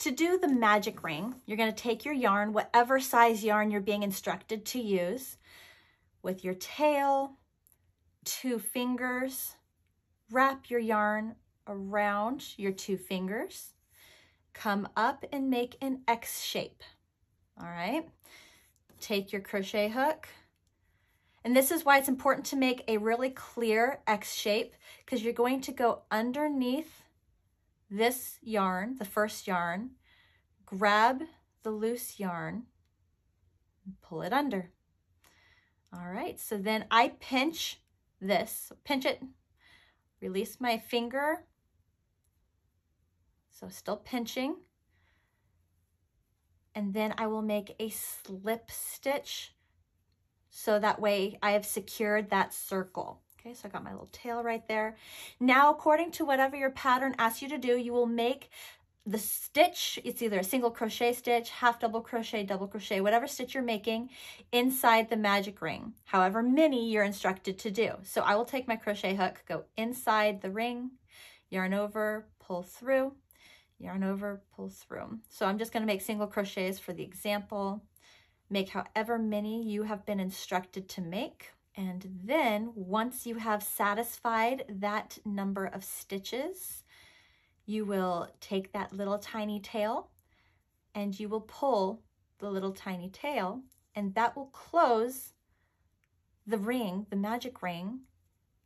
To do the magic ring, you're gonna take your yarn, whatever size yarn you're being instructed to use, with your tail, two fingers, wrap your yarn around your two fingers, come up and make an X shape, all right? Take your crochet hook, and this is why it's important to make a really clear X shape because you're going to go underneath this yarn, the first yarn, grab the loose yarn, pull it under. All right, so then I pinch this, pinch it, release my finger. So still pinching. And then I will make a slip stitch so that way I have secured that circle. Okay, so I got my little tail right there. Now, according to whatever your pattern asks you to do, you will make the stitch, it's either a single crochet stitch, half double crochet, double crochet, whatever stitch you're making inside the magic ring, however many you're instructed to do. So I will take my crochet hook, go inside the ring, yarn over, pull through, yarn over, pull through. So I'm just gonna make single crochets for the example. Make however many you have been instructed to make. And then once you have satisfied that number of stitches, you will take that little tiny tail and you will pull the little tiny tail and that will close the ring, the magic ring,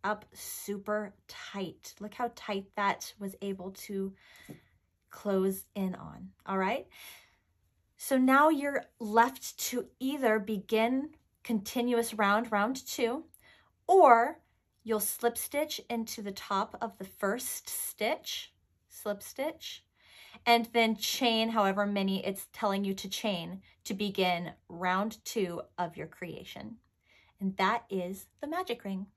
up super tight. Look how tight that was able to close in on, all right? So now you're left to either begin continuous round, round two, or you'll slip stitch into the top of the first stitch, slip stitch, and then chain however many it's telling you to chain to begin round two of your creation. And that is the magic ring.